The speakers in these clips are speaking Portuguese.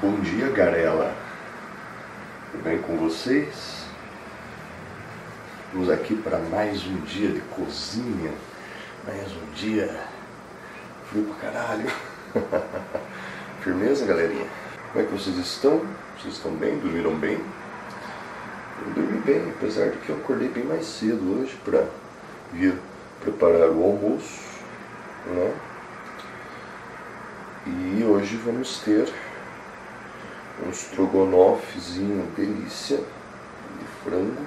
Bom dia, Garela. Tudo bem com vocês? Vamos aqui para mais um dia de cozinha. Mais um dia frio pra caralho. Firmeza, galerinha? Como é que vocês estão? Vocês estão bem? Dormiram bem? Eu dormi bem, apesar de que eu acordei bem mais cedo hoje para vir preparar o almoço, né? E hoje vamos ter um estrogonofezinho delícia de frango.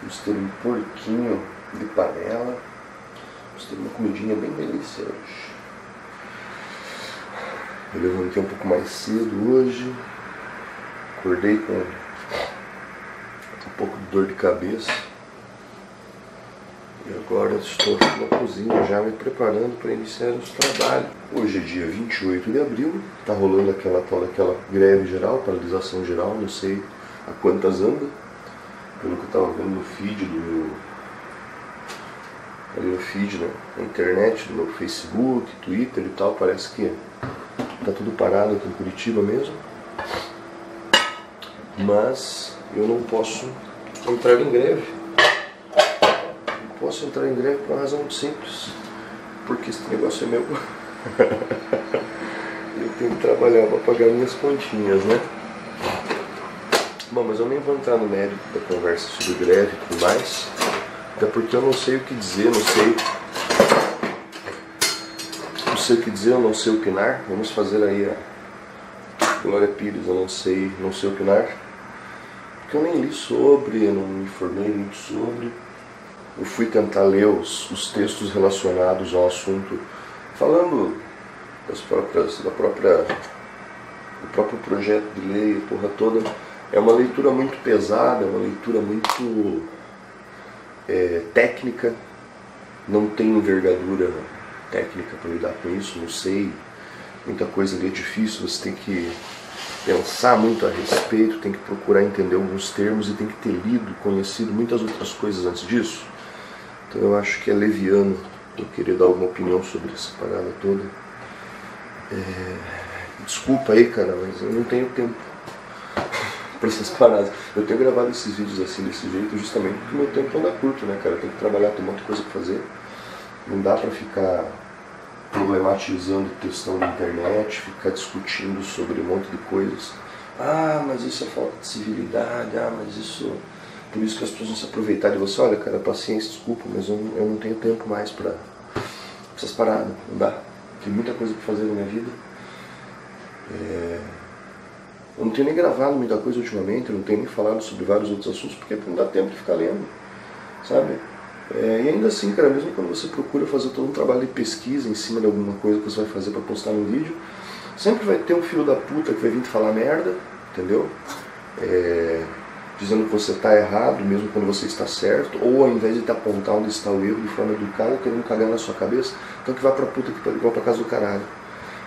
Vamos ter um porquinho de panela. Vamos ter uma comidinha bem delícia hoje. Eu levantei um pouco mais cedo hoje. Acordei com um pouco de dor de cabeça. E agora estou aqui na cozinha já me preparando para iniciar os trabalhos. Hoje é dia 28 de abril, está rolando aquela tal daquela greve geral, paralisação geral, não sei a quantas anda. Pelo que eu estava vendo no feed do meu. Ali no feed, né? na internet, no meu Facebook, Twitter e tal, parece que tá tudo parado aqui em Curitiba mesmo. Mas eu não posso entrar em greve posso entrar em greve por uma razão muito simples. Porque esse negócio é meu. eu tenho que trabalhar para pagar minhas continhas, né? Bom, mas eu nem vou entrar no mérito da conversa sobre greve e tudo mais. Até porque eu não sei o que dizer, não sei. Não sei o que dizer, eu não sei opinar. Vamos fazer aí a Glória Pires, eu não sei, não sei opinar. Porque eu nem li sobre, eu não me informei muito sobre eu fui tentar ler os, os textos relacionados ao assunto, falando das próprias, da própria, do próprio projeto de lei, porra toda. É uma leitura muito pesada, é uma leitura muito é, técnica, não tenho envergadura técnica para lidar com isso, não sei, muita coisa ali é difícil, você tem que pensar muito a respeito, tem que procurar entender alguns termos e tem que ter lido, conhecido muitas outras coisas antes disso. Então eu acho que é leviano eu querer dar alguma opinião sobre essa parada toda. É... Desculpa aí, cara, mas eu não tenho tempo para essas paradas. Eu tenho gravado esses vídeos assim, desse jeito, justamente porque meu tempo anda curto, né, cara? Eu tenho que trabalhar, tem muita coisa pra fazer. Não dá pra ficar problematizando questão da internet, ficar discutindo sobre um monte de coisas. Ah, mas isso é falta de civilidade, ah, mas isso por isso que as pessoas vão se aproveitar de você. Olha, cara, paciência, desculpa, mas eu, eu não tenho tempo mais para essas paradas. Não dá. Tem muita coisa para fazer na minha vida. É... Eu não tenho nem gravado muita coisa ultimamente, eu não tenho nem falado sobre vários outros assuntos, porque não dá tempo de ficar lendo, sabe? É, e ainda assim, cara, mesmo quando você procura fazer todo um trabalho de pesquisa em cima de alguma coisa que você vai fazer para postar no vídeo, sempre vai ter um filho da puta que vai vir te falar merda, entendeu? É, dizendo que você está errado, mesmo quando você está certo, ou ao invés de te apontar onde está o erro de forma educada, querendo cagar na sua cabeça, então que vá pra puta que igual pra casa do caralho.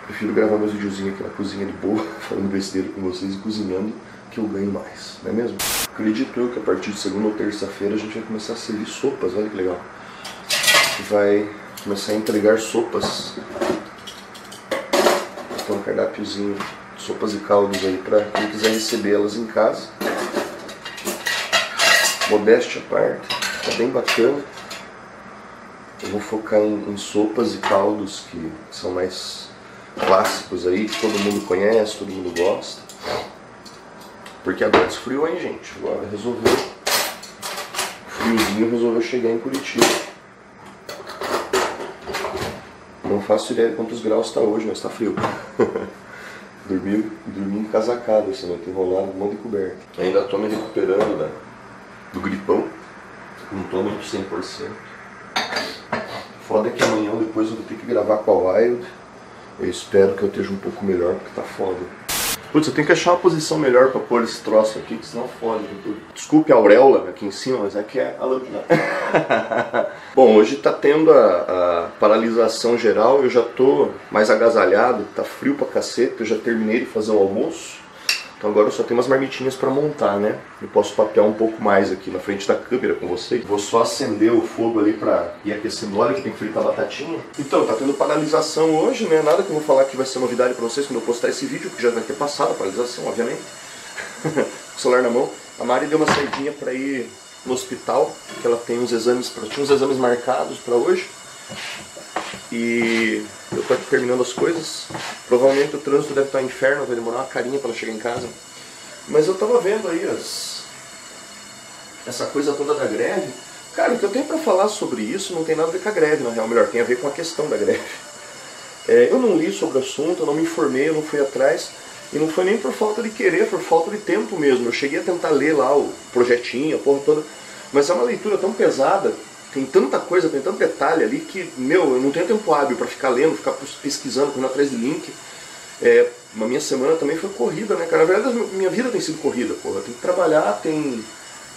Prefiro gravar meus videozinhos aqui na cozinha de boa, falando besteira com vocês e cozinhando, que eu ganho mais, não é mesmo? Acredito eu que a partir de segunda ou terça-feira a gente vai começar a servir sopas, olha que legal. Vai começar a entregar sopas. Então um cardápiozinho, sopas e caldos aí para quem quiser recebê-las em casa modéstia à parte, tá bem bacana. Eu vou focar em, em, sopas e caldos que são mais clássicos aí, que todo mundo conhece, todo mundo gosta. Porque agora esfriou, hein, gente? Agora resolveu. Friozinho resolveu chegar em Curitiba. Não faço ideia de quantos graus está hoje, mas está frio. dormi, dormi encasacado essa noite, enrolado, monte de coberta. Ainda estou me recuperando da, do gripão. Não tô muito 100%. Foda que amanhã depois eu vou ter que gravar com a Wild. Eu espero que eu esteja um pouco melhor, porque tá foda. Putz, eu tenho que achar uma posição melhor pra pôr esse troço aqui, que senão fode. Desculpe a auréola aqui em cima, mas aqui é a lâmpada. Bom, hoje tá tendo a, a, paralisação geral, eu já tô mais agasalhado, tá frio pra cacete, eu já terminei de fazer o almoço. Então agora eu só tenho umas marmitinhas para montar, né? Eu posso papear um pouco mais aqui na frente da câmera com você. Vou só acender o fogo ali para ir aquecendo óleo que tem que fritar batatinha. Então, tá tendo paralisação hoje, né? Nada que eu vou falar que vai ser novidade para vocês quando eu postar esse vídeo, que já vai ter passado a paralisação, obviamente. o celular na mão. A Mari deu uma saidinha para ir no hospital, que ela tem uns exames, pra, tinha uns exames marcados para hoje. E eu tô terminando as coisas. Provavelmente o trânsito deve estar inferno, vai demorar uma carinha para chegar em casa. Mas eu tava vendo aí as... essa coisa toda da greve. Cara, o que eu tenho para falar sobre isso não tem nada a ver com a greve, na real, melhor, tem a ver com a questão da greve. É, eu não li sobre o assunto, eu não me informei, eu não fui atrás. E não foi nem por falta de querer, por falta de tempo mesmo. Eu cheguei a tentar ler lá o projetinho, a porra toda. Mas é uma leitura tão pesada tem tanta coisa, tem tanto detalhe ali que, meu, eu não tenho tempo hábil para ficar lendo, ficar pesquisando, correndo atrás de link. É, a minha semana também foi corrida, né, cara? Na verdade, minha vida tem sido corrida, porra. Tem que trabalhar, tem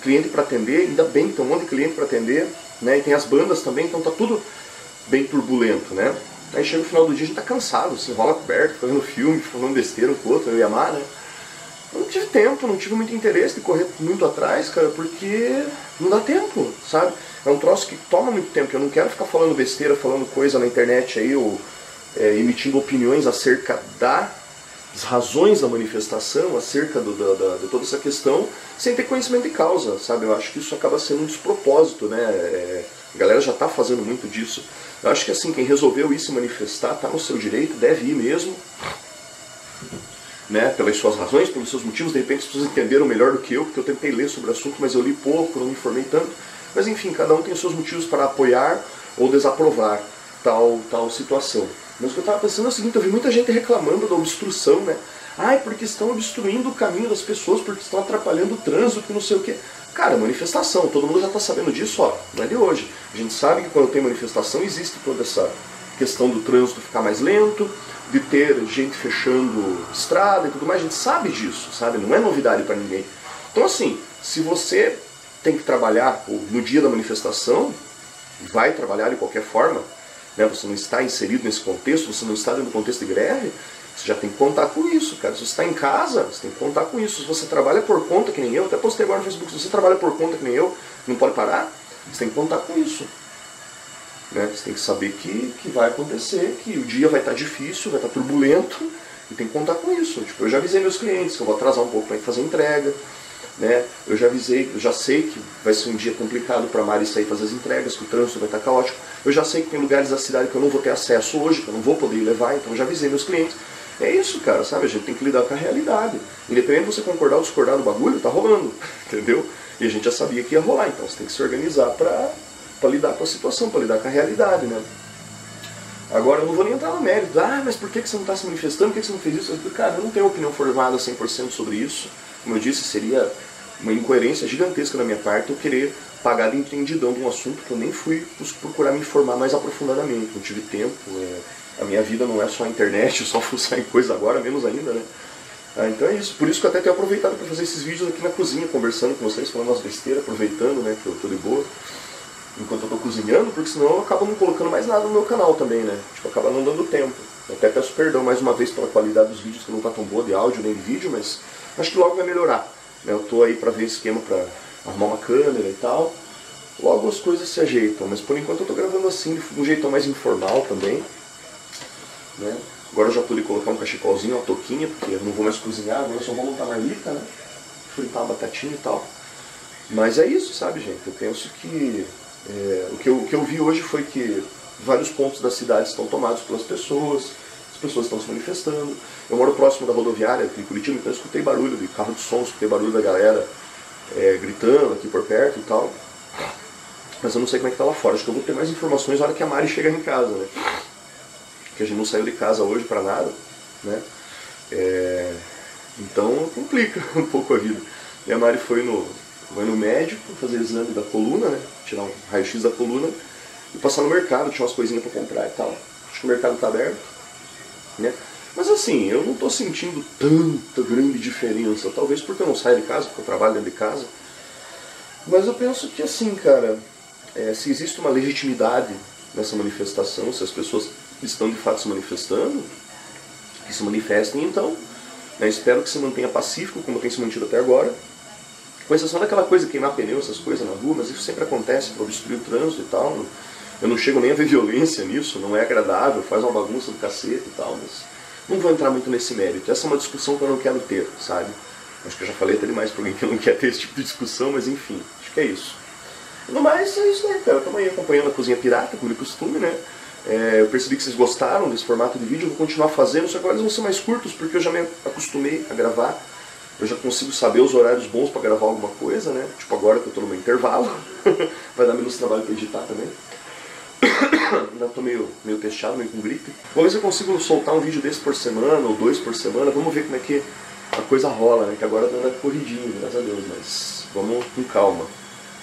cliente para atender, ainda bem que tem um monte de cliente para atender, né? E tem as bandas também, então tá tudo bem turbulento, né? Aí chega o final do dia, a gente tá cansado, se enrola coberto, fazendo filme, falando besteira um com o outro, eu e a Mar, né? Eu não tive tempo, não tive muito interesse de correr muito atrás, cara, porque não dá tempo, sabe? É um troço que toma muito tempo. Eu não quero ficar falando besteira, falando coisa na internet aí, ou é, emitindo opiniões acerca das razões da manifestação, acerca do, da, da, de toda essa questão, sem ter conhecimento de causa, sabe? Eu acho que isso acaba sendo um despropósito, né? É, a galera já está fazendo muito disso. Eu acho que assim, quem resolveu ir se manifestar está no seu direito, deve ir mesmo. Né, pelas suas razões, pelos seus motivos, de repente as pessoas entenderam melhor do que eu, porque eu tentei ler sobre o assunto, mas eu li pouco, não me informei tanto. Mas enfim, cada um tem os seus motivos para apoiar ou desaprovar tal, tal situação. Mas o que eu estava pensando é o seguinte, eu vi muita gente reclamando da obstrução, né? Ai, porque estão obstruindo o caminho das pessoas, porque estão atrapalhando o trânsito, não sei o quê. Cara, manifestação, todo mundo já está sabendo disso, ó, não é de hoje. A gente sabe que quando tem manifestação existe toda essa questão do trânsito ficar mais lento, de ter gente fechando estrada e tudo mais, a gente sabe disso, sabe? Não é novidade para ninguém. Então assim, se você tem que trabalhar no dia da manifestação, vai trabalhar de qualquer forma, né? você não está inserido nesse contexto, você não está dentro do contexto de greve, você já tem que contar com isso, cara. Se você está em casa, você tem que contar com isso. Se você trabalha por conta que nem eu, até postei agora no Facebook, se você trabalha por conta que nem eu, não pode parar, você tem que contar com isso. Né? Você tem que saber que, que vai acontecer, que o dia vai estar difícil, vai estar turbulento, e tem que contar com isso. Tipo, eu já avisei meus clientes que eu vou atrasar um pouco para fazer entrega, né? Eu já avisei, eu já sei que vai ser um dia complicado para a Mari sair fazer as entregas, que o trânsito vai estar caótico. Eu já sei que tem lugares da cidade que eu não vou ter acesso hoje, que eu não vou poder levar, então eu já avisei meus clientes. É isso, cara, sabe? A gente tem que lidar com a realidade. Independente de você concordar ou discordar do bagulho, tá rolando, entendeu? E a gente já sabia que ia rolar, então você tem que se organizar para lidar com a situação, para lidar com a realidade, né? Agora, eu não vou nem entrar no mérito. Ah, mas por que você não está se manifestando? Por que você não fez isso? Cara, eu não tenho opinião formada 100% sobre isso. Como eu disse, seria uma incoerência gigantesca da minha parte eu querer pagar de entendidão de um assunto que eu nem fui procurar me informar mais aprofundadamente. Não tive tempo. É... a minha vida não é só a internet, só fuçar em coisa agora, menos ainda, né? Ah, então é isso. Por isso que eu até tenho aproveitado para fazer esses vídeos aqui na cozinha, conversando com vocês, falando umas besteiras, aproveitando, né, que eu tô de boa. Enquanto eu tô cozinhando, porque senão eu acabo não colocando mais nada no meu canal também, né? Tipo, acaba não dando tempo. Eu até peço perdão mais uma vez pela qualidade dos vídeos, que não tá tão boa de áudio nem de vídeo, mas acho que logo vai melhorar. Né? Eu estou aí para ver esquema para arrumar uma câmera e tal. Logo as coisas se ajeitam, mas por enquanto eu estou gravando assim, de um jeito mais informal também. Né? Agora eu já pude colocar um cachecolzinho, uma toquinha, porque eu não vou mais cozinhar, agora eu só vou montar marmita, né? fritar a batatinha e tal. Mas é isso, sabe, gente? Eu penso que é, o, que eu, o que eu vi hoje foi que vários pontos da cidade estão tomados pelas pessoas, pessoas estão se manifestando. Eu moro próximo da rodoviária aqui em Curitiba, então eu escutei barulho de carro de som, escutei barulho da galera é, gritando aqui por perto e tal. Mas eu não sei como é que tá lá fora. Acho que eu vou ter mais informações na hora que a Mari chegar em casa, né? Porque a gente não saiu de casa hoje para nada, né? É... Então complica um pouco a vida. E a Mari foi no, foi no médico fazer exame da coluna, né? Tirar um raio-x da coluna e passar no mercado, tinha umas coisinhas para comprar e tal. Acho que o mercado tá aberto. Né? Mas assim, eu não estou sentindo tanta grande diferença, talvez porque eu não saio de casa, porque eu trabalho dentro de casa. Mas eu penso que assim, cara, é, se existe uma legitimidade nessa manifestação, se as pessoas estão de fato se manifestando, que se manifestem então. Né? Espero que se mantenha pacífico, como tem se mantido até agora. Com exceção daquela coisa, queimar pneu, essas coisas na rua, mas isso sempre acontece para obstruir o trânsito e tal. Eu não chego nem a ver violência nisso, não é agradável, faz uma bagunça do cacete e tal, mas não vou entrar muito nesse mérito. Essa é uma discussão que eu não quero ter, sabe? Acho que eu já falei até demais para alguém que não quer ter esse tipo de discussão, mas enfim, acho que é isso. No mais, é isso aí, cara. Estamos aí acompanhando a Cozinha Pirata, como de costume, né? É, eu percebi que vocês gostaram desse formato de vídeo, eu vou continuar fazendo, só que agora eles vão ser mais curtos, porque eu já me acostumei a gravar. Eu já consigo saber os horários bons para gravar alguma coisa, né? Tipo agora que eu estou no meu intervalo. Vai dar menos trabalho para editar também. Ainda estou meio, meio testado, meio com gripe. Vamos ver se eu consigo soltar um vídeo desse por semana, ou dois por semana. Vamos ver como é que a coisa rola, né? Que agora tá corridinho, graças a Deus, mas vamos com calma.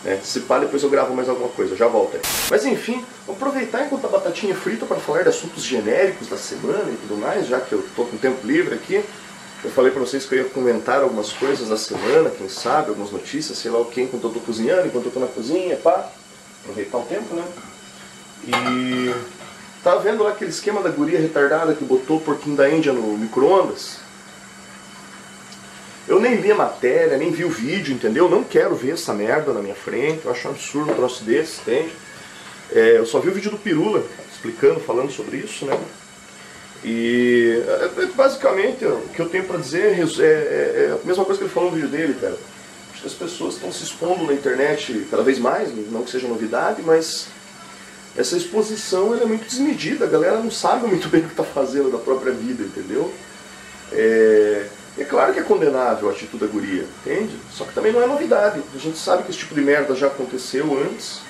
Né? Se pá, depois eu gravo mais alguma coisa, já volto aí. Mas enfim, vou aproveitar enquanto a batatinha é frita para falar de assuntos genéricos da semana e tudo mais, já que eu estou com tempo livre aqui. Eu falei para vocês que eu ia comentar algumas coisas da semana, quem sabe, algumas notícias, sei lá o que, enquanto eu estou cozinhando, enquanto eu estou na cozinha, pá. Aproveitar o tempo, né? E tá vendo lá aquele esquema da guria retardada que botou o porquinho da Índia no micro-ondas? Eu nem vi a matéria, nem vi o vídeo, entendeu? Não quero ver essa merda na minha frente, eu acho um absurdo um troço desse, entende? É, eu só vi o vídeo do Pirula explicando, falando sobre isso, né? E é, é, basicamente o que eu tenho para dizer é, é, é, a mesma coisa que ele falou no vídeo dele, cara. Acho que as pessoas estão se expondo na internet cada vez mais, não que seja novidade, mas essa exposição é muito desmedida, a galera não sabe muito bem o que está fazendo da própria vida, entendeu? É, é claro que é condenável a atitude da guria, entende? Só que também não é novidade. A gente sabe que esse tipo de merda já aconteceu antes.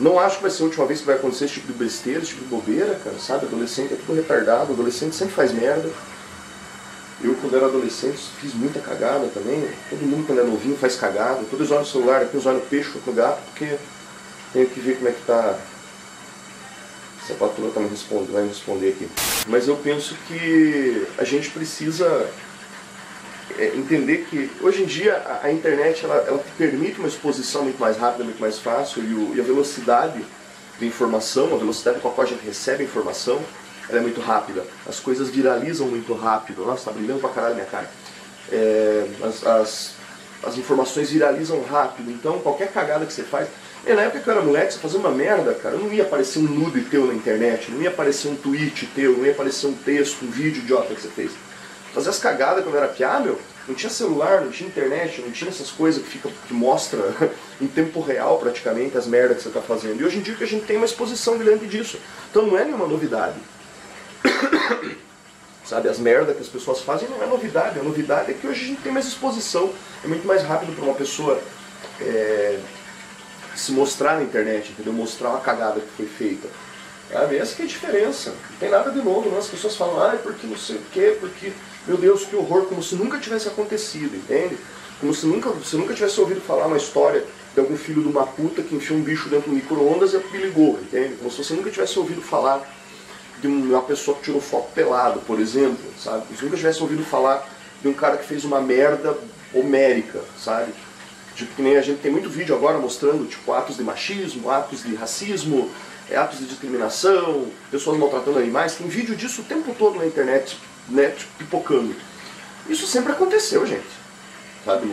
Não acho que vai ser a última vez que vai acontecer esse tipo de besteira, esse tipo de bobeira, cara, sabe? Adolescente é tudo retardado, adolescente sempre faz merda. Eu, quando era adolescente, fiz muita cagada também. Todo mundo, quando é novinho, faz cagada. Todos olham no celular, aqui olham no peixe, o gato, porque tenho que ver como é que tá. Se a patroa tá me respondendo, vai me responder aqui. Mas eu penso que a gente precisa é, entender que hoje em dia a, a internet ela, ela, te permite uma exposição muito mais rápida, muito mais fácil e, o, e, a velocidade de informação, a velocidade com a qual a gente recebe a informação, ela é muito rápida. As coisas viralizam muito rápido. Nossa, tá brilhando pra caralho minha cara. É, as, as, as, informações viralizam rápido, então qualquer cagada que você faz. E na época que eu era moleque, você fazia uma merda, cara, não ia aparecer um nude teu na internet, não ia aparecer um tweet teu, não ia aparecer um texto, um vídeo idiota que você fez fazer as cagadas quando era piá, meu. Não tinha celular, não tinha internet, não tinha essas coisas que, fica, que mostra em tempo real praticamente as merdas que você está fazendo. E hoje em dia que a gente tem uma exposição grande disso. Então não é nenhuma novidade. Sabe, as merdas que as pessoas fazem não é novidade. A novidade é que hoje a gente tem mais exposição. É muito mais rápido para uma pessoa é, se mostrar na internet, entendeu? Mostrar uma cagada que foi feita. Sabe? Essa que é a diferença. Não tem nada de novo. Não. As pessoas falam, ah, porque não sei o quê, porque meu Deus, que horror, como se nunca tivesse acontecido, entende? Como se nunca, você nunca tivesse ouvido falar uma história de algum filho de uma puta que enfiou um bicho dentro do micro-ondas e me ligou, entende? Como se você nunca tivesse ouvido falar de uma pessoa que tirou foto pelado, por exemplo, sabe? Você nunca tivesse ouvido falar de um cara que fez uma merda homérica, sabe? Tipo, que nem a gente tem muito vídeo agora mostrando, tipo, atos de machismo, atos de racismo, é, atos de discriminação, pessoas maltratando animais. Tem vídeo disso o tempo todo na internet né, tipo, pipocando. Isso sempre aconteceu, gente. Sabe?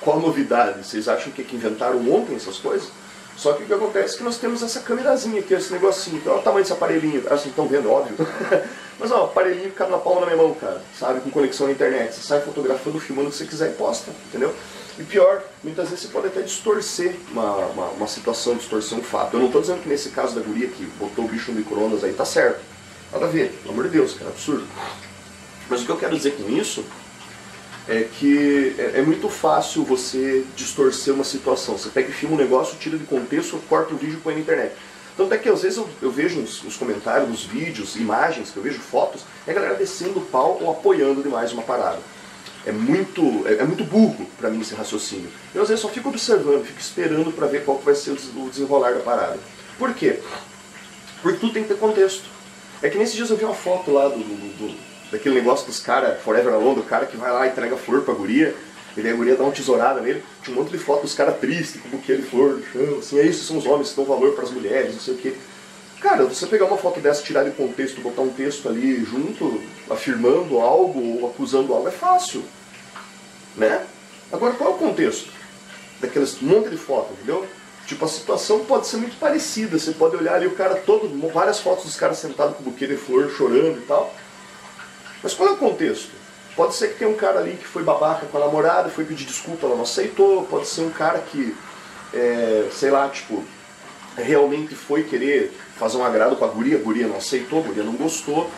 Qual a novidade? Vocês acham que, é que inventaram ontem essas coisas? Só que o que acontece é que nós temos essa câmerazinha aqui, esse negocinho. Olha o tamanho desse aparelhinho. Ah, vocês estão vendo, óbvio. Mas ó, aparelhinho cabe na palma da minha mão, cara. Sabe? Com conexão na internet. Você sai fotografando, filmando o que você quiser e posta. Entendeu? E pior, muitas vezes você pode até distorcer uma, uma, uma situação, distorcer um fato. Eu não estou dizendo que nesse caso da guria que botou o bicho no micro-ondas aí tá certo. Nada a ver, pelo amor de Deus, cara, absurdo. Mas o que eu quero dizer com isso é que é, é, muito fácil você distorcer uma situação. Você pega e filma um negócio, tira de contexto, corta o vídeo e põe na internet. Então até que às vezes eu, eu vejo nos, nos, comentários, nos vídeos, imagens, que eu vejo fotos, é a galera descendo o pau ou apoiando demais uma parada. É muito, é, é muito burro para mim esse raciocínio. Eu às vezes só fico observando, fico esperando para ver qual vai ser o desenrolar da parada. Por quê? Porque tudo tem que ter contexto. É que nesses dias eu vi uma foto lá do, do, do daquele negócio dos caras, Forever Alone, do cara que vai lá e entrega flor pra guria, e daí a guria dá uma tesourada nele. Tinha um monte de foto dos caras tristes, com buquê de flor no chão, assim, é isso, são os homens que dão valor para as mulheres, não sei o quê. Cara, você pegar uma foto dessa, tirar de contexto, botar um texto ali junto, afirmando algo ou acusando algo, é fácil. Né? Agora, qual é o contexto? Daqueles monte de fotos, entendeu? Tipo, a situação pode ser muito parecida. Você pode olhar ali o cara todo, várias fotos dos caras sentados com buquê de flor, chorando e tal. Mas qual é o contexto? Pode ser que tenha um cara ali que foi babaca com a namorada, foi pedir desculpa, ela não aceitou. Pode ser um cara que, é, sei lá, tipo, realmente foi querer fazer um agrado com a guria, guria não aceitou, guria não gostou.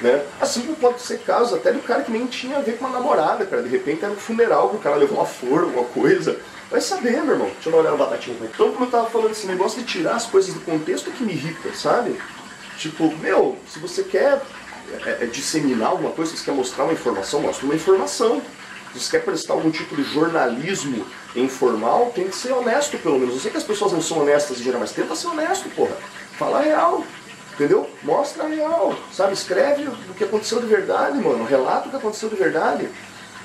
Né? Assim como pode ser caso até do cara que nem tinha a ver com uma namorada, cara. De repente era um funeral que o cara levou uma flor, alguma coisa. Vai saber, meu irmão. Deixa eu uma olhada na batatinha. Então, como eu tava falando, esse negócio de tirar as coisas do contexto é que me irrita, sabe? Tipo, meu, se você quer é, é, disseminar alguma coisa, se você quer mostrar uma informação, mostra uma informação. Se você quer prestar algum tipo de jornalismo informal, tem que ser honesto, pelo menos. Eu sei que as pessoas não são honestas em geral, mas tenta ser honesto, porra. Fala real. Entendeu? Mostra a real, sabe? Escreve o que aconteceu de verdade, mano. Relata o que aconteceu de verdade.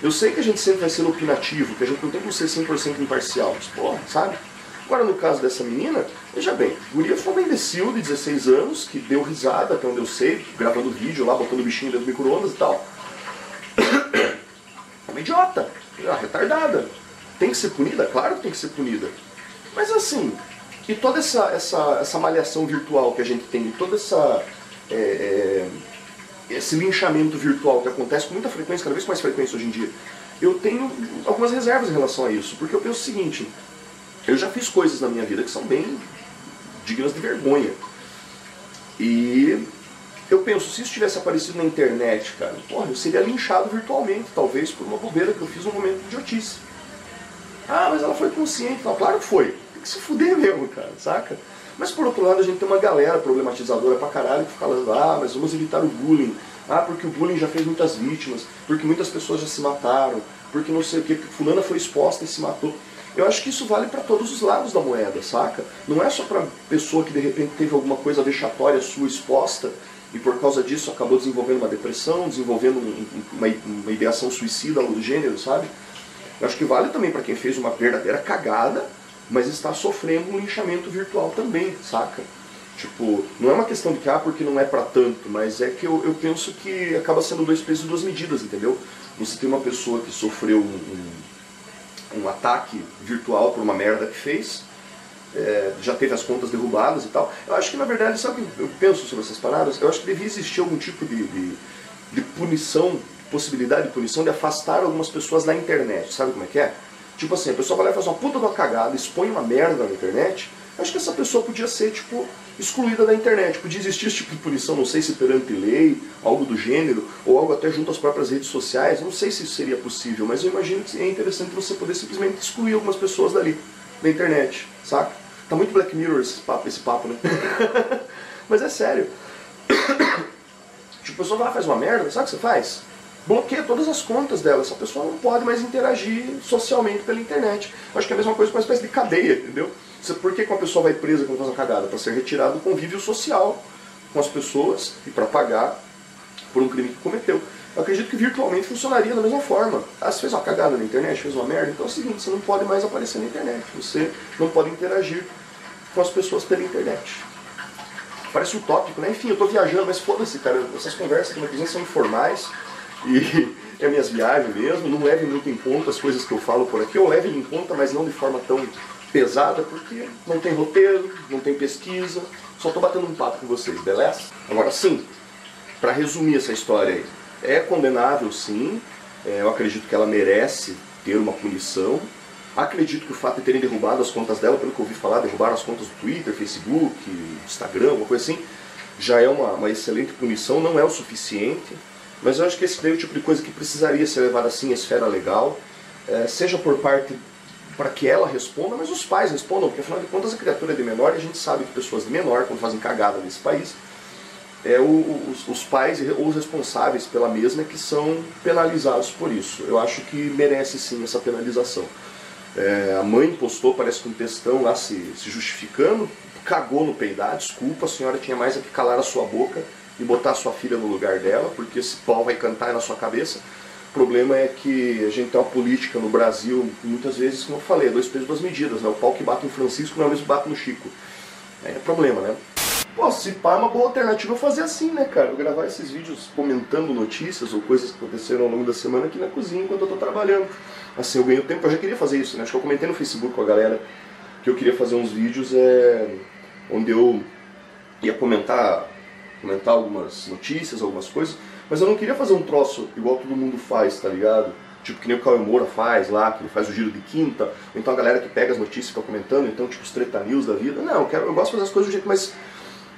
Eu sei que a gente sempre vai ser opinativo, que a gente não tem como ser 100% imparcial, mas, porra, sabe? Agora, no caso dessa menina, veja bem, Guria foi uma imbecil de 16 anos, que deu risada, até onde eu sei, gravando vídeo lá, botando bichinho dentro do micro-ondas e tal. Uma idiota, uma retardada. Tem que ser punida? Claro que tem que ser punida. Mas assim, e toda essa, essa, essa malhação virtual que a gente tem, toda essa. É, é, esse linchamento virtual que acontece com muita frequência, cada vez mais frequência hoje em dia, eu tenho algumas reservas em relação a isso, porque eu penso o seguinte: eu já fiz coisas na minha vida que são bem dignas de vergonha. E eu penso, se isso tivesse aparecido na internet, cara, porra, eu seria linchado virtualmente, talvez por uma bobeira que eu fiz num momento de idiotice. Ah, mas ela foi consciente. Não, claro que foi que se fuder mesmo, cara, saca? Mas por outro lado, a gente tem uma galera problematizadora pra caralho que fica falando, ah, mas vamos evitar o bullying. Ah, porque o bullying já fez muitas vítimas, porque muitas pessoas já se mataram, porque não sei o que, porque fulana foi exposta e se matou. Eu acho que isso vale para todos os lados da moeda, saca? Não é só pra pessoa que de repente teve alguma coisa vexatória sua exposta e por causa disso acabou desenvolvendo uma depressão, desenvolvendo uma, uma ideação suicida do gênero, sabe? Eu acho que vale também para quem fez uma verdadeira cagada mas está sofrendo um linchamento virtual também, saca? Tipo, não é uma questão de que, ah, porque não é para tanto, mas é que eu, eu penso que acaba sendo dois pesos e duas medidas, entendeu? Você tem uma pessoa que sofreu um, um, um ataque virtual por uma merda que fez, é, já teve as contas derrubadas e tal. Eu acho que, na verdade, sabe o que eu penso sobre essas paradas? Eu acho que devia existir algum tipo de, de, de punição, possibilidade de punição de afastar algumas pessoas da internet, sabe como é que é? Tipo assim, a pessoa vai lá e faz uma puta de uma cagada, expõe uma merda na internet, acho que essa pessoa podia ser, tipo, excluída da internet. Podia existir esse tipo de punição, não sei se perante lei, algo do gênero, ou algo até junto às próprias redes sociais. Não sei se isso seria possível, mas eu imagino que é interessante você poder simplesmente excluir algumas pessoas dali, da internet, saca? Tá muito Black Mirror esse papo, esse papo né? mas é sério. tipo, a pessoa vai lá faz uma merda, sabe o que você faz? Bloqueia todas as contas dela. Essa pessoa não pode mais interagir socialmente pela internet. Acho que é a mesma coisa com uma espécie de cadeia, entendeu? Por que uma pessoa vai presa quando faz uma cagada? Para ser retirado do convívio social com as pessoas e para pagar por um crime que cometeu. Eu acredito que virtualmente funcionaria da mesma forma. Ah, você fez uma cagada na internet, fez uma merda, então é o seguinte, você não pode mais aparecer na internet. Você não pode interagir com as pessoas pela internet. Parece utópico, né? Enfim, eu tô viajando, mas foda-se, cara. Essas conversas aqui na cozinha são informais e é minhas viagens mesmo, não levem muito em conta as coisas que eu falo por aqui, ou levem em conta, mas não de forma tão pesada, porque não tem roteiro, não tem pesquisa, só estou batendo um papo com vocês, beleza? Agora sim, para resumir essa história aí, é condenável sim, é, eu acredito que ela merece ter uma punição, acredito que o fato de terem derrubado as contas dela, pelo que eu ouvi falar, derrubaram as contas do Twitter, Facebook, Instagram, alguma coisa assim, já é uma, uma excelente punição, não é o suficiente, mas eu acho que esse daí é o tipo de coisa que precisaria ser levado assim à esfera legal, é, seja por parte para que ela responda, mas os pais respondam, porque afinal de contas a criatura é de menor e a gente sabe que pessoas de menor, quando fazem cagada nesse país, é, o, os, os, pais ou os responsáveis pela mesma é que são penalizados por isso. Eu acho que merece sim essa penalização. É, a mãe postou, parece que um textão lá se, se justificando, cagou no peidar, desculpa, a senhora tinha mais a que calar a sua boca e botar sua filha no lugar dela, porque esse pau vai cantar na sua cabeça. O problema é que a gente tem uma política no Brasil, muitas vezes, como eu falei, dois pesos, duas medidas. Né? O pau que bate em Francisco não é o mesmo que bate no Chico. É problema, né? Pô, se pá é uma boa alternativa fazer assim, né, cara? Eu gravar esses vídeos comentando notícias ou coisas que aconteceram ao longo da semana aqui na cozinha enquanto eu tô trabalhando. Assim, eu ganho tempo, eu já queria fazer isso, né? Acho que eu comentei no Facebook com a galera que eu queria fazer uns vídeos é, onde eu ia comentar, comentar algumas notícias, algumas coisas, mas eu não queria fazer um troço igual todo mundo faz, tá ligado? Tipo que nem o Cauê Moura faz lá, que ele faz o giro de quinta, ou então a galera que pega as notícias e fica comentando, então tipo os treta news da vida. Não, eu, quero, eu gosto de fazer as coisas do jeito mais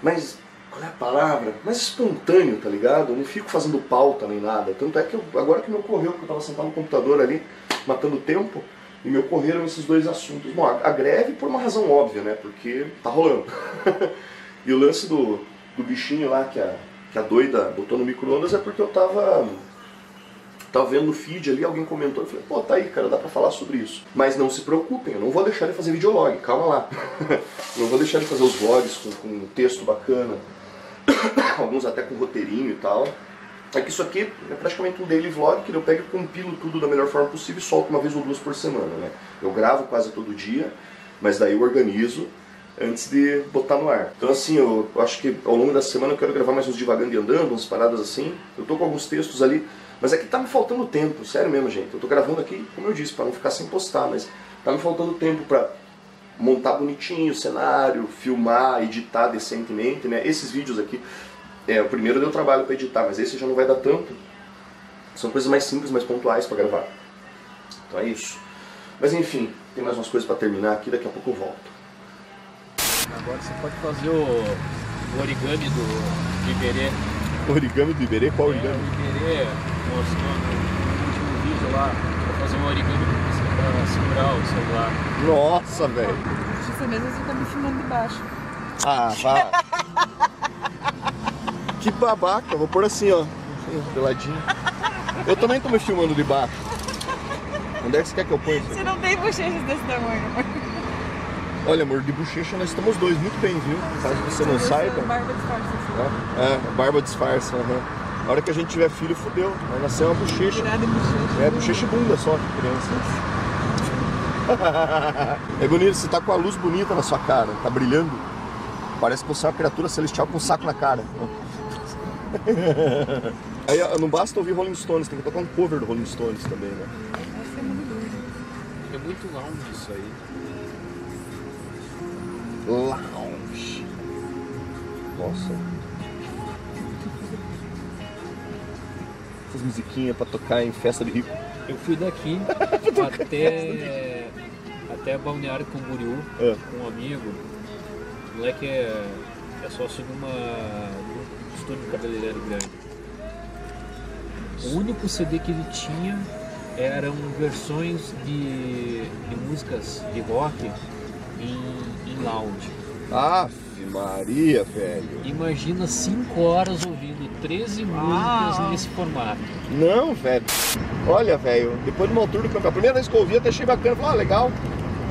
mais, qual é a palavra? Mais espontâneo, tá ligado? Eu não fico fazendo pauta nem nada. Tanto é que eu, agora que me ocorreu, que eu tava sentado no computador ali, matando tempo, e me ocorreram esses dois assuntos. Bom, a, a greve por uma razão óbvia, né? Porque tá rolando. e o lance do, do bichinho lá que a, que a doida botou no micro-ondas é porque eu tava Tava vendo no feed ali, alguém comentou, eu falei, pô, tá aí, cara, dá pra falar sobre isso. Mas não se preocupem, eu não vou deixar ele fazer videolog, calma lá. não vou deixar ele fazer os vlogs com, com um texto bacana, alguns até com roteirinho e tal. É que isso aqui é praticamente um daily vlog que eu pego e compilo tudo da melhor forma possível e solto uma vez ou duas por semana, né? Eu gravo quase todo dia, mas daí eu organizo antes de botar no ar. Então assim, eu acho que ao longo da semana eu quero gravar mais uns devagando e andando, umas paradas assim. Eu tô com alguns textos ali mas é que tá me faltando tempo, sério mesmo, gente. Eu tô gravando aqui, como eu disse, para não ficar sem postar, mas tá me faltando tempo para montar bonitinho o cenário, filmar, editar decentemente, né? Esses vídeos aqui, é, o primeiro deu trabalho para editar, mas esse já não vai dar tanto. São coisas mais simples, mais pontuais para gravar. Então é isso. Mas enfim, tem mais umas coisas para terminar aqui, daqui a pouco eu volto. Agora você pode fazer o, o origami do Iberê. Origami do Iberê? Qual origami? É, o Iberê mostrou no último vídeo lá pra fazer um origami pra segurar o celular. Nossa, velho. Você mesmo você tá me filmando de baixo. Ah, vá. que babaca, vou pôr assim, ó. Peladinho. Eu também tô me filmando de baixo. Onde é que você quer que eu ponha? Você não tem bochechas desse tamanho, amor. Olha, amor, de bochecha nós estamos dois muito bem, viu? Caso você não saiba. Barba disfarça. Assim. É, é, barba disfarça, uhum. A hora que a gente tiver filho, fudeu. Vai nascer uma bochecha. É, bochecha e bunda só, criança. é bonito, você tá com a luz bonita na sua cara, tá brilhando. Parece que você é uma criatura celestial com um saco na cara. Aí não basta ouvir Rolling Stones, tem que tocar um cover do Rolling Stones também, né? É muito lounge isso aí. Lounge. Nossa. essas musiquinhas pra tocar em festa de rico. Eu fui daqui até, até Balneário Camboriú é. com um amigo. O moleque é, é sócio de uma um estúdio cabeleireiro grande. O único CD que ele tinha eram versões de, de músicas de rock em, em lounge. Ah, Maria, velho. Imagina 5 horas ouvindo 13 ah. músicas nesse formato. Não, velho. Olha, velho, depois de uma altura do campeonato, a primeira vez que eu ouvi até achei bacana, falei, ah, legal.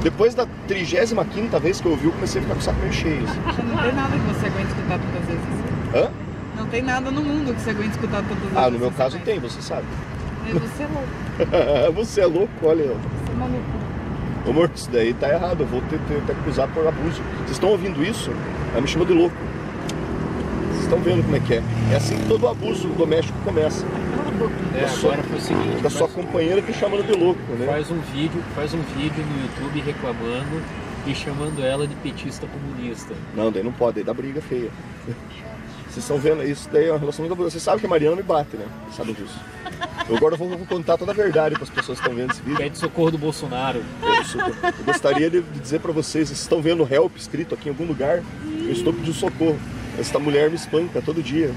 Depois da 35 vez que eu ouvi, eu comecei a ficar com o saco meio cheio. Assim. Não tem nada que você aguente escutar tantas vezes assim. Hã? Não tem nada no mundo que você aguente escutar tantas vezes. Ah, no meu caso tem, você sabe. Mas você é louco. você é louco, olha. Você é maluco. Amor, isso daí tá errado, eu vou ter, ter, ter que acusar por abuso. Vocês estão ouvindo isso? Ela me chamou de louco. Vocês estão vendo como é que é. É assim que todo abuso doméstico começa. É, da sua, agora foi o seguinte. Da sua companheira te chamando de louco, né? Faz um vídeo, faz um vídeo no YouTube reclamando e chamando ela de petista comunista. Não, daí não pode, daí dá briga feia. Vocês estão vendo, isso daí é uma relação muito Você sabe que a Mariana me bate, né? Você sabe disso. Eu agora vou, vou, contar toda a verdade para as pessoas que estão vendo esse vídeo. Pede socorro do Bolsonaro. Eu, eu gostaria de dizer para vocês, vocês estão vendo help escrito aqui em algum lugar, eu estou pedindo socorro. Esta mulher me espanca todo dia.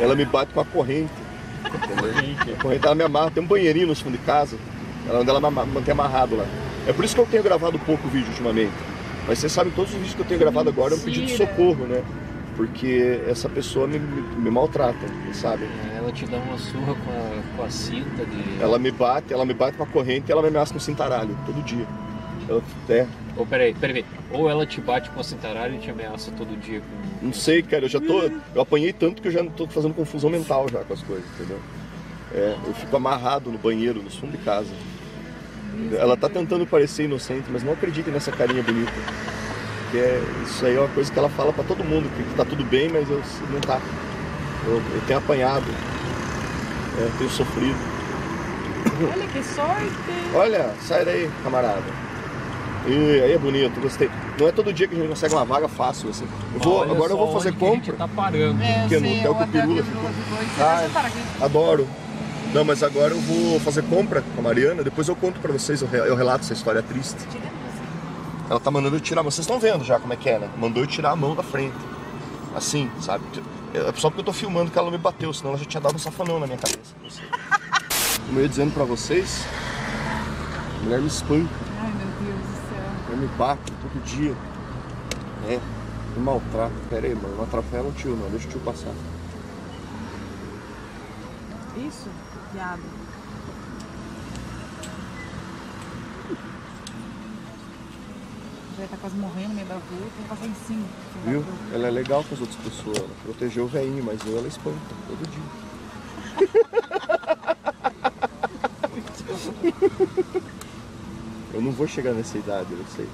Ela me bate com a corrente. A corrente ela me amarra, tem um banheirinho no fundo de casa, ela, onde ela me mantém amarrado lá. É por isso que eu tenho gravado pouco vídeo ultimamente. Mas vocês sabem, todos os vídeos que eu tenho gravado agora é um pedido de socorro, né? Porque essa pessoa me, me, me maltrata, sabe? É, ela te dá uma surra com a, com a cinta de. Ela me bate, ela me bate com a corrente e ela me ameaça com cintaralho, todo dia. Ela, é, ou peraí, peraí, ou ela te bate com a cintaralho e te ameaça todo dia com. Não sei, cara, eu já tô. Eu apanhei tanto que eu já tô fazendo confusão mental já com as coisas, entendeu? É, eu fico amarrado no banheiro, no fundo de casa. Ela tá tentando parecer inocente, mas não acredite nessa carinha bonita. Porque é- isso aí é uma coisa que ela fala pra todo mundo, que tá tudo bem, mas eu, não tá. Eu, eu tenho apanhado, é, eu tenho sofrido. Olha que sorte! Olha, sai daí, camarada. E aí é bonito, gostei. Não é todo dia que a gente consegue uma vaga fácil assim. Eu vou, Olha agora eu vou fazer onde que a gente compra. tá parando. É, Porque no sei, hotel o que hotel Pirula que o ficou. Ah. Adoro. Não, mas agora eu vou fazer compra com a Mariana, depois eu conto pra vocês, eu eu relato essa história triste. Ela tá mandando eu tirar, vocês estão vendo já como é que é, né? Mandou eu tirar a mão da frente. Assim, sabe? É só porque eu tô filmando que ela não me bateu, senão ela já tinha dado um safanão na minha cabeça. Como eu ia dizendo pra vocês, a mulher me espanca, Ai, meu Deus do céu. a mulher me bate todo dia. É, me maltrata. Pera aí, mano, não atropela o tio não, deixa o tio passar. Isso, viado. Já tá quase morrendo meio da rua, tem que passar em cima. Viu? Ela é legal com as outras pessoas, ela protegeu o velhinho, mas eu ela espanca todo dia. Eu não vou chegar nessa idade, eu sei.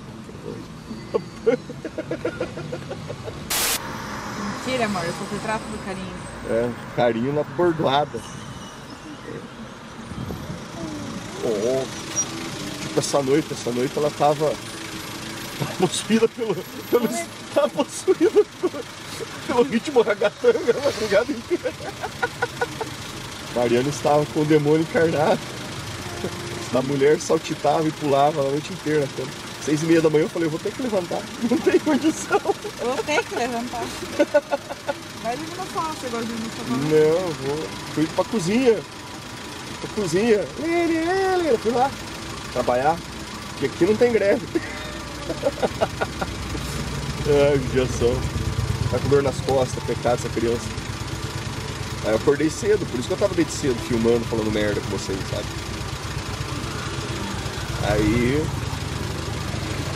Mentira, amor, eu sou retrato do carinho. É, carinho na bordoada. Oh, tipo essa noite, essa noite ela tava possuída pelo. pelo tava possuída pelo, pelo ritmo ragatanga a madrugada inteira. Mariana estava com o demônio encarnado. A mulher saltitava e pulava a noite inteira na. Seis e meia da manhã eu falei, eu vou ter que levantar, não tem condição. Eu vou ter que levantar. Vai dormir no sofá, você gosta de dormir sofá. Não, eu vou. Fui pra cozinha. Pra cozinha. Fui lá trabalhar. Porque aqui não tem greve. Ai, judiação. Tá com dor nas costas, pecado essa criança. Aí eu acordei cedo, por isso que eu tava desde cedo filmando, falando merda com vocês, sabe? Aí.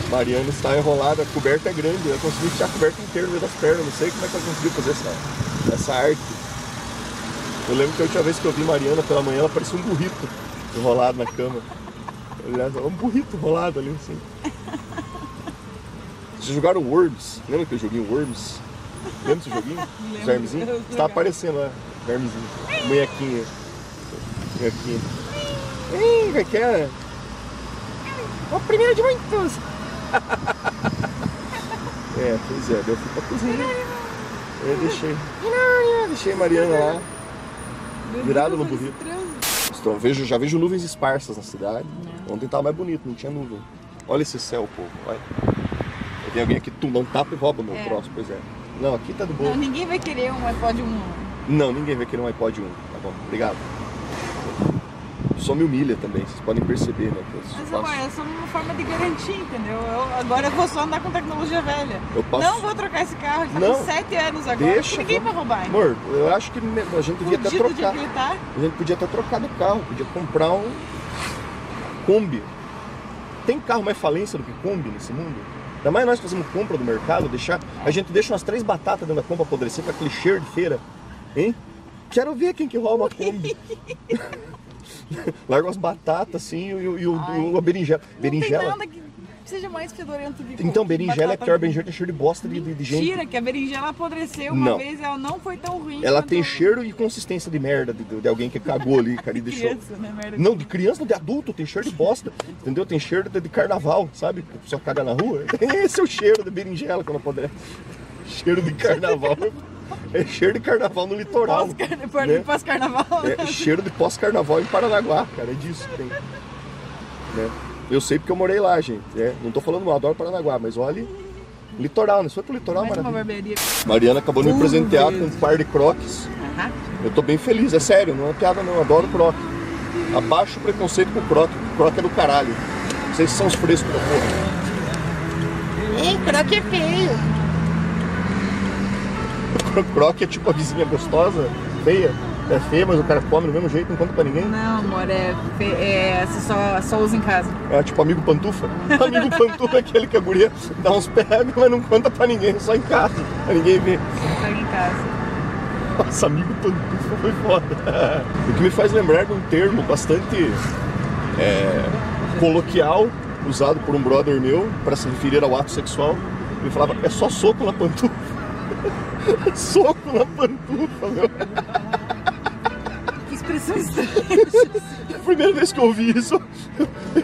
Mariana está enrolada, a coberta é grande, eu consegui tirar a coberta inteira no meio das pernas, não sei como é que ela conseguiu fazer essa, essa arte. Eu lembro que a última vez que eu vi Mariana pela manhã, ela parecia um burrito enrolado na cama. Aliás, um burrito enrolado ali assim. Vocês jogaram Worms? Lembra aquele joguinho Worms? Lembra desse joguinho? Os vermezinhos? Jogava. aparecendo lá, vermezinho. Munhequinha. Munhequinha. Ih, como é que é? O primeiro de muitos. é, pois é, eu fui pra cozinha. Eu deixei. Deixei a Mariana lá. Deus, no burrito. Então, vejo, já vejo nuvens esparsas na cidade. Ontem tava mais bonito, não tinha nuvem. Olha esse céu, povo. Olha. Tem alguém aqui, tu um tapa e rouba meu É. troço, pois é. Não, aqui tá de boa. Não, ninguém vai querer um iPod 1. Não, ninguém vai querer um iPod 1. Tá bom, obrigado. Só me humilha também, vocês podem perceber, né? Que eu Mas faço- amor, é só uma forma de garantir, entendeu? Eu, agora eu vou só andar com tecnologia velha. Eu posso- Não vou trocar esse carro, ele tá Não. com 7 anos agora. Deixa, Ninguém vai vamos- roubar. Amor, eu acho que a gente devia até Fudido trocar. A gente podia até trocar de carro, podia comprar um Kombi. Tem carro mais falência do que Kombi nesse mundo? Ainda mais nós fazemos compra do mercado, deixar. A gente deixa umas três batatas dentro da compra apodrecer com aquele cheiro de feira. Hein? Quero ver quem que rouba uma Kombi. Larga umas batatas assim e, o- e o, e a berinjela. Não berinjela. tem nada que seja mais fedorento que Então, berinjela é pior, berinjela tem cheiro de bosta de, de, de gente. Mentira, que a berinjela apodreceu uma Não. vez ela não foi tão ruim. Ela tem cheiro e consistência de merda de, de alguém que cagou ali, cara, e deixou. criança, né, merda? Não, de criança, não, de adulto, tem cheiro de bosta, entendeu? Tem cheiro de, de carnaval, sabe? Que a pessoa caga na rua. Esse é o cheiro de berinjela quando apodrece. Cheiro de carnaval. É cheiro de carnaval no litoral. Pós-carnaval. né? Pós-carnaval. É cheiro de pós-carnaval em Paranaguá, cara. É disso que tem. Né? Eu sei porque eu morei lá, gente. É, não tô falando mal, adoro Paranaguá, mas olha. Litoral, né? Se for pro litoral, Mais uma maravilha. barbearia. Mariana acabou de me Uh, presentear com beleza. um par de croques. Aham. Eu tô bem feliz, é sério, não é piada não, eu adoro croque. Abaixo o preconceito com o croque, o croque é do caralho. Vocês são os frescos da porra. Ei, croque é feio. Cro- Croque é tipo a vizinha gostosa, feia. É feia, mas o cara come do mesmo jeito, não conta pra ninguém. Não, amor, é, fe- é você só, só usa em casa. É tipo amigo pantufa. Amigo pantufa é aquele que a guria dá uns pega, mas não conta pra ninguém, só em casa, pra ninguém ver. Só em casa. Nossa, amigo pantufa foi foda. O que me faz lembrar de um termo bastante é, coloquial, usado por um brother meu para se referir ao ato sexual, Ele falava, é só soco na pantufa. soco na pantufa, meu. Expressão estranha. A primeira vez que eu ouvi isso,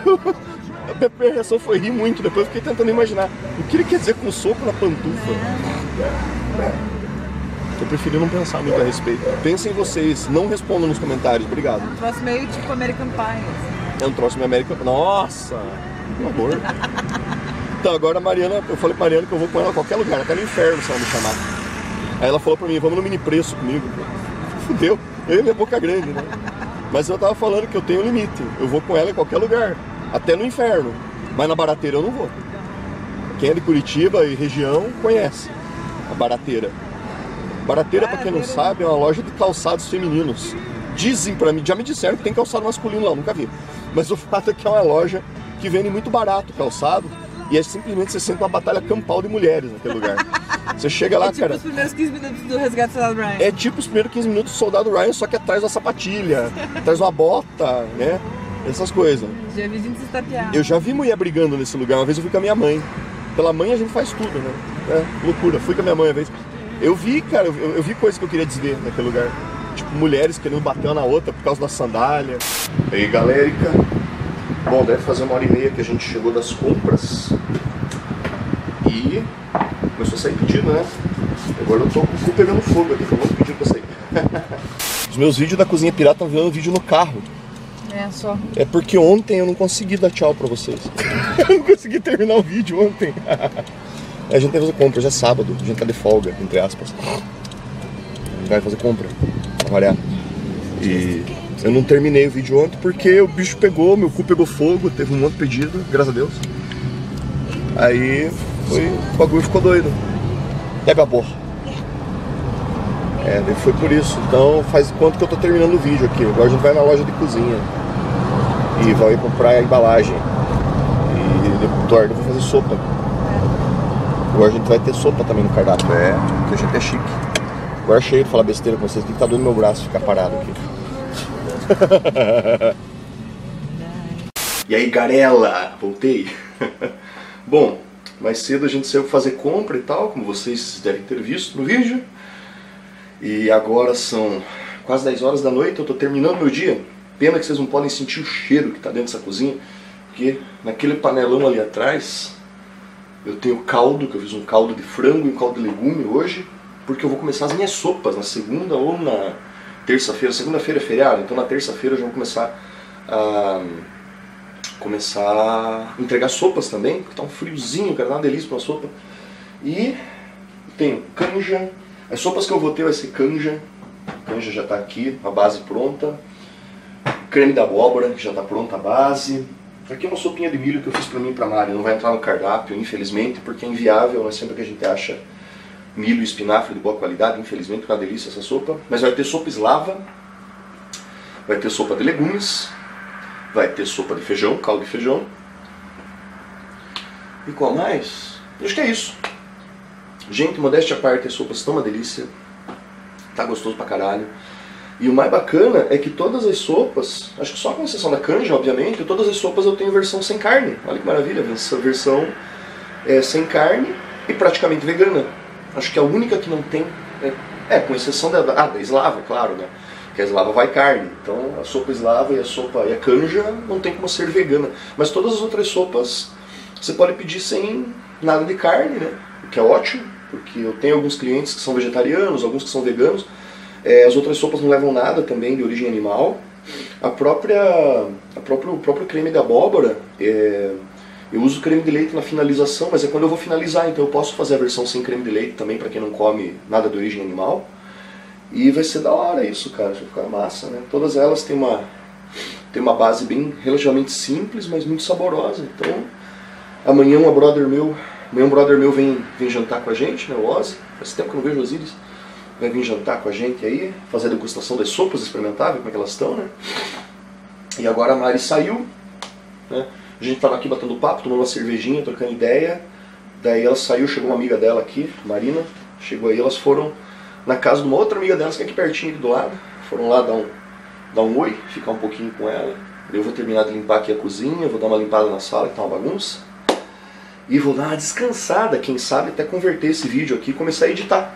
eu, a minha reação foi rir muito. Depois eu fiquei tentando imaginar o que ele quer dizer com soco na pantufa. Eu preferi não pensar muito a respeito. Pensem vocês, não respondam nos comentários. Obrigado. Um troço meio tipo American Pie. assim. É um troço meio América. Nossa! Que horror. Então agora a Mariana, eu falei pra Mariana que eu vou com ela a qualquer lugar, até no inferno se ela me chamar. Aí ela falou pra mim, vamos no mini preço comigo. Fudeu, eu e minha boca grande, né? Mas eu tava falando que eu tenho um limite. Eu vou com ela em qualquer lugar, até no inferno. Mas na barateira eu não vou. Quem é de Curitiba e região conhece a barateira. Barateira, pra quem não sabe, é uma loja de calçados femininos. Dizem pra mim, já me disseram que tem calçado masculino lá, nunca vi. Mas o fato é que é uma loja que vende muito barato calçado e é simplesmente você sente uma batalha campal de mulheres naquele lugar. Você chega lá, É tipo cara. os primeiros 15 minutos do Resgate do Soldado Ryan. É tipo os primeiros 15 minutos do Soldado Ryan, só que atrás da sapatilha, atrás uma bota, né? Essas coisas. Já vi gente se estapear. Eu já vi mulher brigando nesse lugar. Uma vez eu fui com a minha mãe. Pela mãe a gente faz tudo, né? É, loucura. Fui com a minha mãe uma vez. Eu vi, cara, eu, eu vi coisas que eu queria desver naquele lugar. Tipo, mulheres querendo bater uma na outra por causa da sandália. E aí, galérica. Bom, deve fazer uma hora e meia que a gente chegou das compras. Sair pedido, né? Agora eu tô com o cu pegando fogo aqui, foi muito pedido pra sair. Os meus vídeos da Cozinha Pirata estão virando vídeo no carro. É, só. É porque ontem eu não consegui dar tchau pra vocês. eu não consegui terminar o vídeo ontem. a gente vai fazer compra, hoje é sábado, a gente tá de folga, entre aspas. A gente vai fazer compra, pra variar. E eu não terminei o vídeo ontem porque o bicho pegou, meu cu pegou fogo, teve um monte de pedido, graças a Deus. Aí foi, o bagulho ficou doido. Pega a porra. É, foi por isso. Então faz quanto que eu tô terminando o vídeo aqui. Agora a gente vai na loja de cozinha e vai comprar a embalagem. E depois eu vou fazer sopa. Agora a gente vai ter sopa também no cardápio. É, que a gente é chique. Agora cheio de falar besteira com vocês, que tá doendo meu braço ficar parado aqui. e aí, Garela, voltei. Bom, mais cedo a gente saiu fazer compra e tal, como vocês devem ter visto no vídeo. E agora são quase 10 horas da noite, eu tô terminando meu dia. Pena que vocês não podem sentir o cheiro que tá dentro dessa cozinha, porque naquele panelão ali atrás eu tenho caldo, que eu fiz um caldo de frango e um caldo de legume hoje, porque eu vou começar as minhas sopas na segunda ou na terça-feira. Segunda-feira é feriado, então na terça-feira eu já vou começar a começar a entregar sopas também, porque tá um friozinho, cara, dá uma delícia pra sopa. E tenho canja, as sopas que eu vou ter vai ser canja, canja já tá aqui, a base pronta, creme da abóbora, que já tá pronta a base. Aqui é uma sopinha de milho que eu fiz pra mim e pra Mari, não vai entrar no cardápio, infelizmente, porque é inviável, não é sempre que a gente acha milho e espinafre de boa qualidade, infelizmente, é uma delícia essa sopa. Mas vai ter sopa eslava, vai ter sopa de legumes, vai ter sopa de feijão, caldo de feijão. E qual mais? Acho que é isso. Gente, modéstia à parte, as sopas estão uma delícia. Tá gostoso pra caralho. E o mais bacana é que todas as sopas, acho que só com exceção da canja, obviamente, todas as sopas eu tenho versão sem carne. Olha que maravilha, essa versão é sem carne e praticamente vegana. Acho que a única que não tem, é, é, com exceção da, ah, da eslava, claro, né? Que a eslava vai carne. Então a sopa eslava e a sopa e a canja não tem como ser vegana. Mas todas as outras sopas você pode pedir sem nada de carne, né? O que é ótimo, porque eu tenho alguns clientes que são vegetarianos, alguns que são veganos. É, as outras sopas não levam nada também de origem animal. A própria, a próprio, o próprio creme de abóbora, é, eu uso creme de leite na finalização, mas é quando eu vou finalizar, então eu posso fazer a versão sem creme de leite também para quem não come nada de origem animal. E vai ser da hora isso, cara, vai ficar massa, né? Todas elas têm uma, têm uma base bem relativamente simples, mas muito saborosa. Então, amanhã um brother meu, amanhã um brother meu vem, vem jantar com a gente, né, o Ozzy. Faz tempo que eu não vejo o Osiris vai vir jantar com a gente aí, fazer a degustação das sopas, experimentar, ver como é que elas estão, né? E agora a Mari saiu, né? A gente tava aqui batendo papo, tomando uma cervejinha, trocando ideia. Daí ela saiu, chegou uma amiga dela aqui, Marina, chegou aí, elas foram na casa de uma outra amiga delas que é aqui pertinho, aqui do lado. Foram lá dar um, dar um oi, ficar um pouquinho com ela. Eu vou terminar de limpar aqui a cozinha, vou dar uma limpada na sala que tá uma bagunça. e vou dar uma descansada, quem sabe até converter esse vídeo aqui e começar a editar.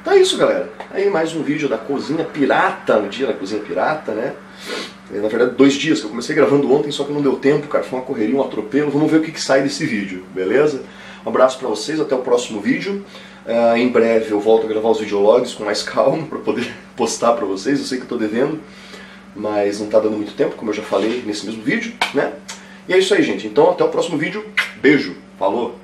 Então é isso, galera. Aí mais um vídeo da Cozinha Pirata, no dia da Cozinha Pirata, né? É, na verdade, dois dias, que eu comecei gravando ontem, só que não deu tempo, cara. Foi uma correria, um atropelo. Vamos ver o que, que sai desse vídeo, beleza? Um abraço pra vocês, até o próximo vídeo. Uh, em breve eu volto a gravar os videologs com mais calma, pra poder postar pra vocês. Eu sei que tô devendo, mas não tá dando muito tempo, como eu já falei nesse mesmo vídeo, né? E é isso aí, gente. Então, até o próximo vídeo. Beijo. Falou.